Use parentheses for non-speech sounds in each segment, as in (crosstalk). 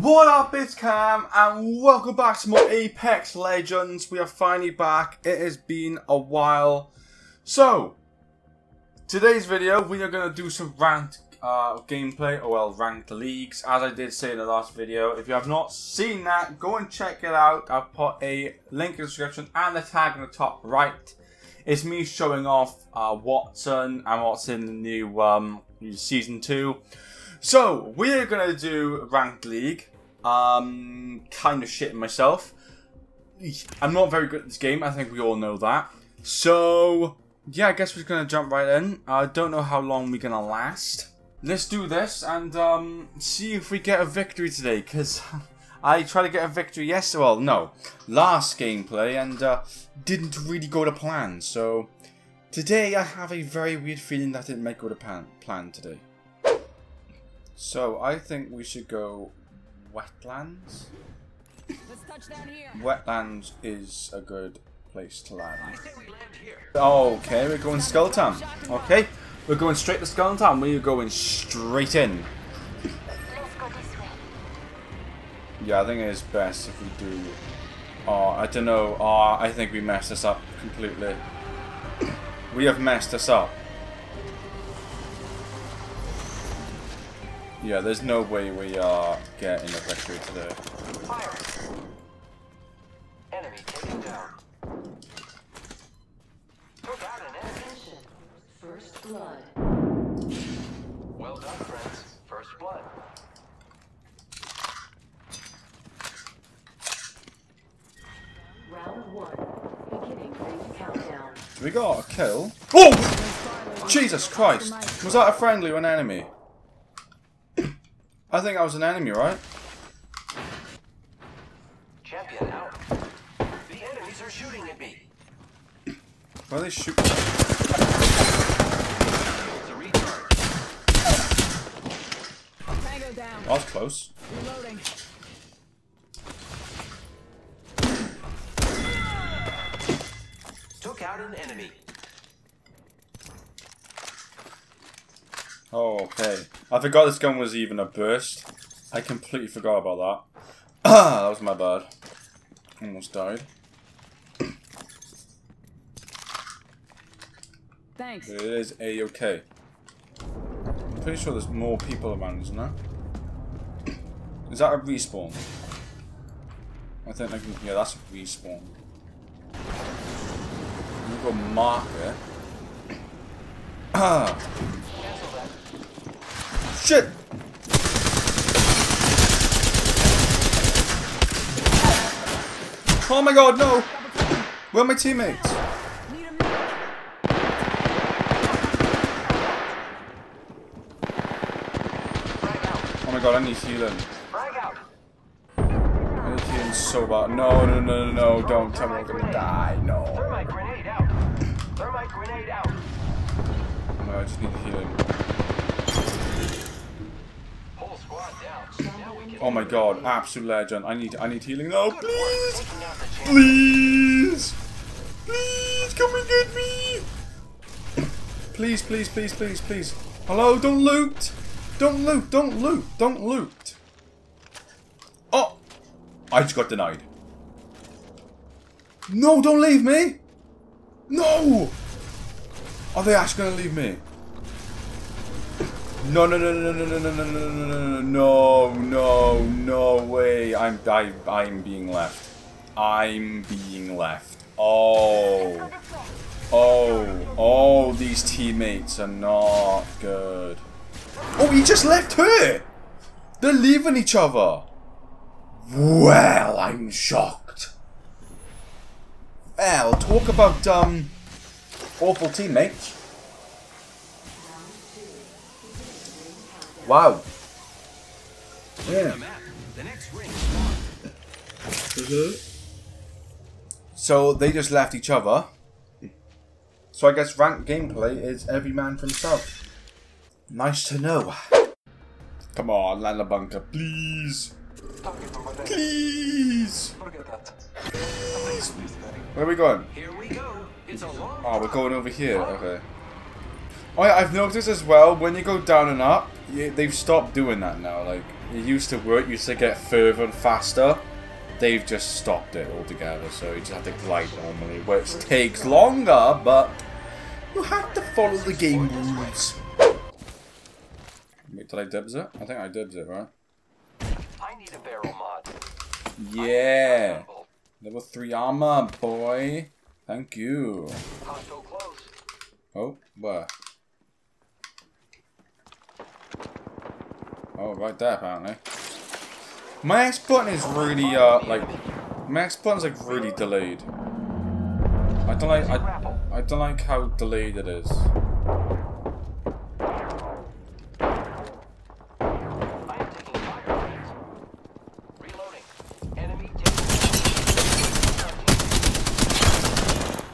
What up, it's Cam, and welcome back to more Apex Legends. We are finally back. It has been a while. So, today's video, we are going to do some ranked uh, gameplay, or well, ranked leagues, as I did say in the last video. If you have not seen that, go and check it out. I'll put a link in the description and the tag in the top right. It's me showing off uh, Wattson and what's in the new um, Season 2. So, we're going to do Ranked League. Um, kind of shitting myself. I'm not very good at this game, I think we all know that. So, yeah, I guess we're going to jump right in. I don't know how long we're going to last. Let's do this and um, see if we get a victory today, because (laughs) I tried to get a victory yesterday. Well, no, last gameplay, and uh, didn't really go to plan. So, today I have a very weird feeling that it might go to plan, plan today. So I think we should go wetlands. Wetlands is a good place to land. Okay, we're going Skull Okay, we're going straight to Skull We're going straight in. Yeah, I think it is best if we do. Oh, I don't know. Oh, I think we messed this up completely. we have messed this up. Yeah, there's no way we uh, are getting a victory today. Fire. Enemy taken down. Took an enemy. First blood. Well done, friends. First blood. Round one. Beginning ring countdown. We got a kill. Oh! Jesus Christ! Was that a friendly or an enemy? I think I was an enemy, right? Champion out. The enemies are shooting at me. Why are they shooting? Tango down. That was close. Reloading. Took out an enemy. Oh, okay. I forgot this gun was even a burst. I completely forgot about that. (clears throat) that was my bad. Almost died. Thanks. It is a-okay. I'm pretty sure there's more people around, isn't there? (clears throat) Is that a respawn? I think I can, yeah, that's a respawn. We've got marker. (clears throat) Ah! Shit! Oh my god, no! Where are my teammates? Oh my god, I need healing. I need healing so bad. No, no, no, no, no, don't tell me I'm gonna die. No. Thermite grenade out. Thermite grenade out. No, I just need healing. Oh my god, absolute legend. I need I need healing now. Please! Please! Please come and get me! Please, please, please, please, please. Hello, don't loot! Don't loot, don't loot, don't loot. Oh! I just got denied. No, don't leave me! No! Are they actually gonna leave me? No, no, no, no, no, no, no, no, no, no, no, no, no no way. I'm, I, I'm being left. I'm being left. Oh. Oh. Oh, these teammates are not good. Oh, he just left her! They're leaving each other. Well, I'm shocked. Well, talk about, um, awful teammates. Wow. Yeah. Mm-hmm. So they just left each other. So I guess ranked gameplay is every man for himself. Nice to know. Come on, land a bunker, please. Please. Please. Where are we going? Here we go. It's a long oh, we're going over here. Okay. Oh, yeah, I've noticed as well, when you go down and up, you, they've stopped doing that now. Like, it used to work, used to get further and faster. They've just stopped it altogether, so you just have to glide normally, which takes longer, but you have to follow the game rules. Wait, did I dibs it? I think I dibs it, right? I need a barrel mod. Yeah! Level 3 armor, boy! Thank you. Oh, where? Oh, right there, apparently. My X button is really, uh, like... My X button's, like, really delayed. I don't like... I, I don't like how delayed it is. I am taking fire. friends. Reloading. Enemy taking.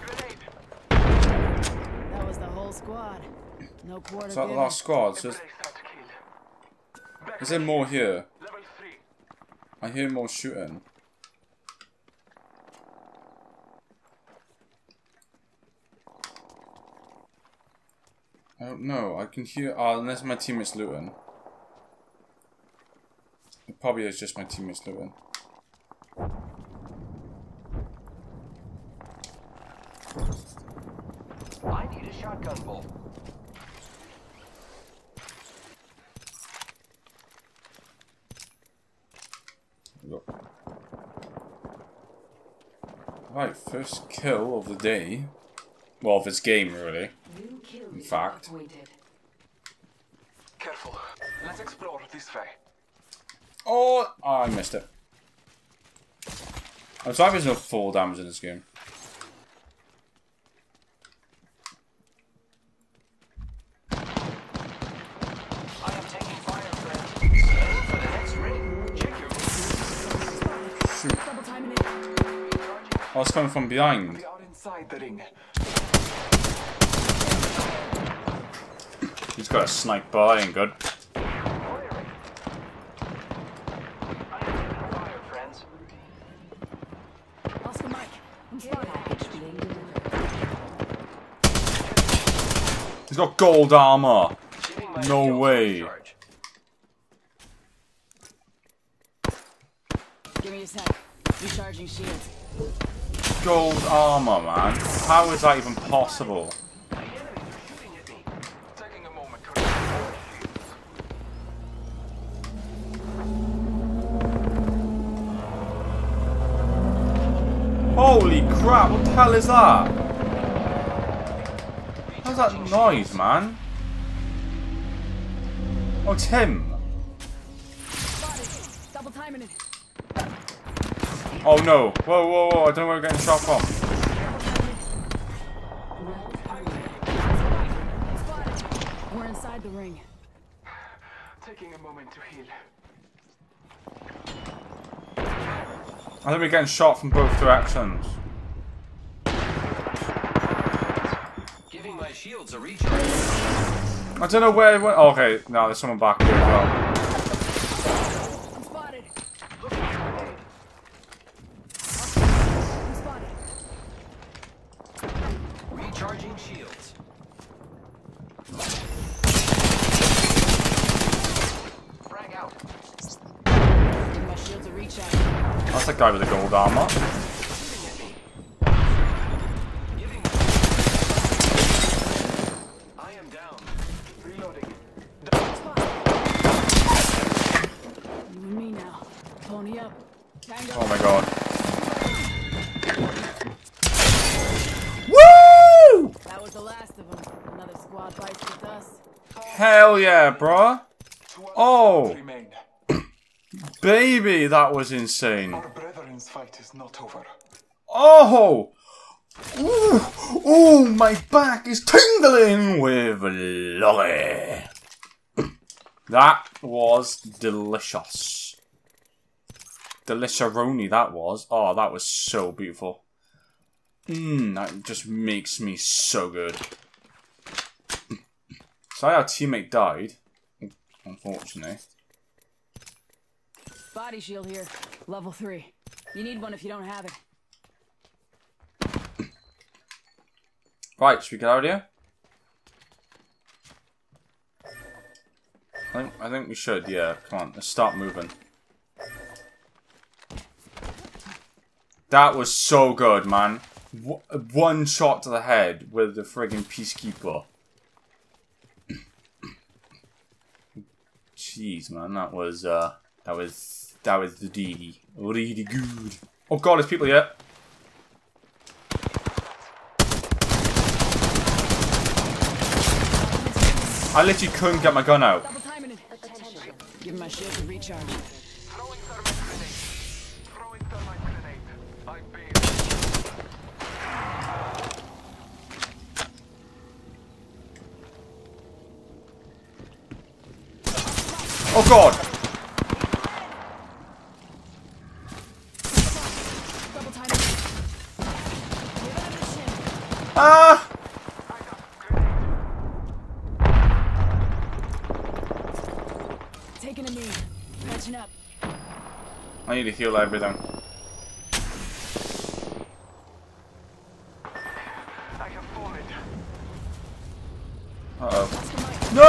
Grenade. That was the whole squad. No quarter Is that the last squad? So is, Place that kill. Back is there more here? I hear more shooting. I don't know. I can hear. Ah, oh, unless my teammate's looting. It probably is just my teammate's looting. I need a shotgun bolt. Right, first kill of the day. Well, of this game, really. In fact. Careful. Let's explore this way. Oh, oh I missed it. I'm sorry there's no full damage in this game. Oh, it's coming from behind. We are inside the ring. He's got a snipe bar, ain't good. Firing. I am taking fire, friends. Oscar Mike. I'm Care spotted. package being delivered. He's got gold armor. No way. Give me a sec. Recharging shields. Gold armor, man. How is that even possible? Holy crap, what the hell is that? How's that noise, man? Oh, it's him. Double timing it. Oh no. Whoa, whoa, whoa, I don't know where I'm getting shot from. We're inside the ring. Taking a moment to heal. I think we're getting shot from both directions. Giving my shields a recharge. I don't know where it went. Oh, okay, no, there's someone back here as well. I'm spotted. Looking for a grenade. I'm spotted. Recharging shields. Frag out. Give my shields a recharge. That's the guy with the gold armor. Shooting at me. Giving I am down. Reloading. You and me now. Pony up. Oh my god. Woo! That was the last of them. Another squad bites the dust. Hell yeah, bruh. Two Oh. others remain. (coughs) Baby, that was insane. Our fight is not over. Oh! Ooh, ooh, my back is tingling with lolly. That was delicious. Delicieroni, that was. Oh, that was so beautiful. Mmm, that just makes me so good. Sorry our teammate died, unfortunately. Body shield here. Level 3. You need one if you don't have it. Right, should we get out of here? I think, I think we should, yeah. Come on, let's start moving. That was so good, man. W one shot to the head with the friggin' Peacekeeper. Jeez, man, that was, uh, that was, that was the deedy. Really good. Oh god, there's people here. I literally couldn't get my gun out. Give my shield a recharge. Oh Throwing thermite grenade. Throwing thermite grenade. I'm being. Oh god! Double timing it. Give it a shit. Ah! Taking a knee. Up. I need to heal everything. Oh. No!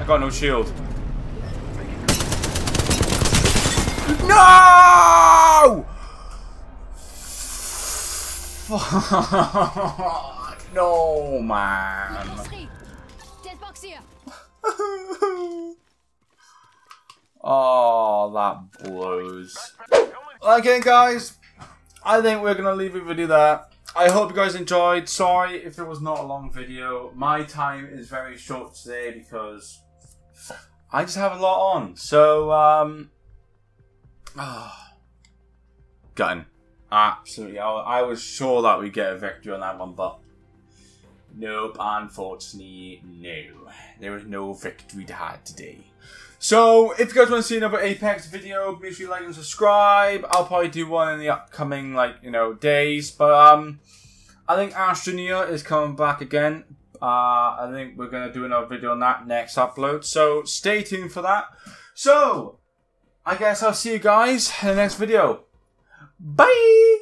I got no shield. No! Fuck. no, man. Industrie. Deathbox here. oh, that blows. Okay, guys. I think we're gonna leave the video there. I hope you guys enjoyed. Sorry if it was not a long video. My time is very short today because I just have a lot on. So, um, (sighs) gutting. Absolutely. I, I was sure that we'd get a victory on that one, but nope. Unfortunately, no. There was no victory to have today. So, if you guys want to see another Apex video, make sure you like and subscribe. I'll probably do one in the upcoming, like, you know, days. But, um, I think Astroneer is coming back again. Uh, I think we're going to do another video on that next upload. So, stay tuned for that. So, I guess I'll see you guys in the next video. Bye!